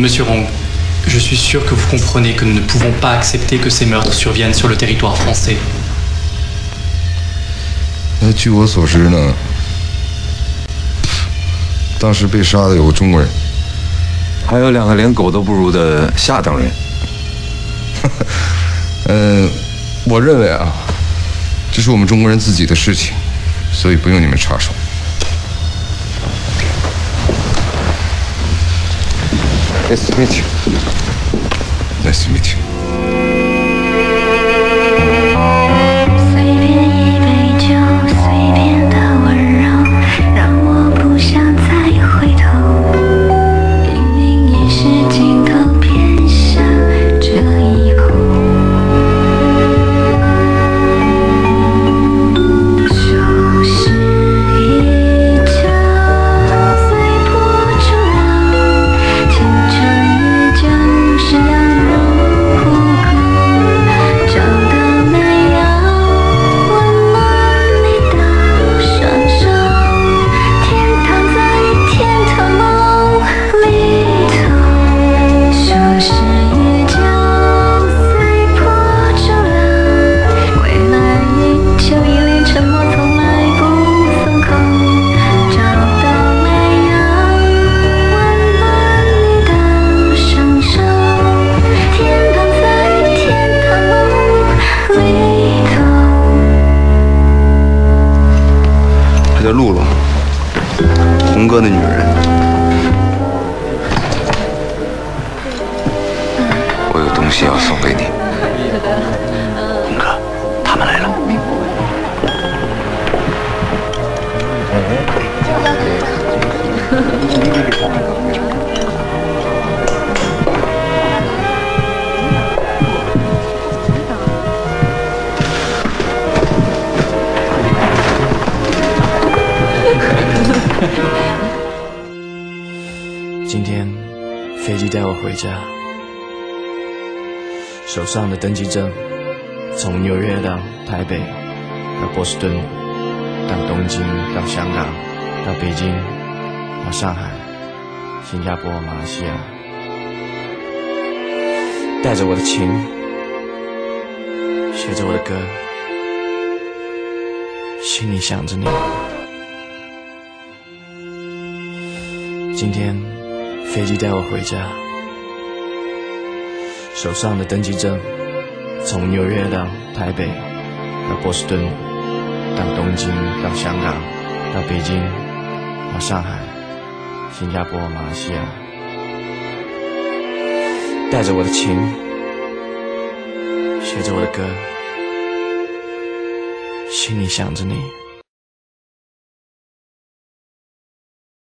Monsieur Rong, je suis sûr que vous comprenez que nous ne pouvons pas accepter que ces meurtres surviennent sur le territoire français. 那据我所知呢，当时被杀的有个中国人，还有两个连狗都不如的下等人。嗯，我认为啊，这是我们中国人自己的事情，所以不用你们插手。Nice to meet you. Nice to meet you. 她叫露露，红哥的女人。今天飞机带我回家，手上的登机证从纽约到台北，到波士顿，到东京，到香港，到北京，到上海，新加坡、马来西亚，带着我的琴，学着我的歌，心里想着你。今天飞机带我回家，手上的登机证从纽约到台北，到波士顿，到东京，到香港，到北京，到上海，新加坡、马来西亚，带着我的琴，学着我的歌，心里想着你。